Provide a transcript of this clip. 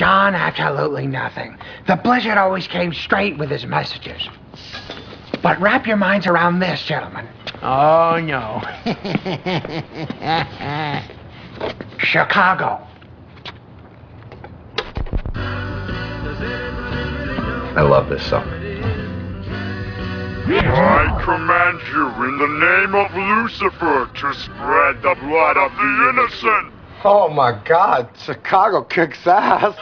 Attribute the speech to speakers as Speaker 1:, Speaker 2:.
Speaker 1: John, absolutely nothing. The Blizzard always came straight with his messages. But wrap your minds around this, gentlemen.
Speaker 2: Oh, no.
Speaker 1: Chicago.
Speaker 3: I love this song.
Speaker 4: I command you in the name of Lucifer to spread the blood of the innocent.
Speaker 5: Oh my God, Chicago kicks ass.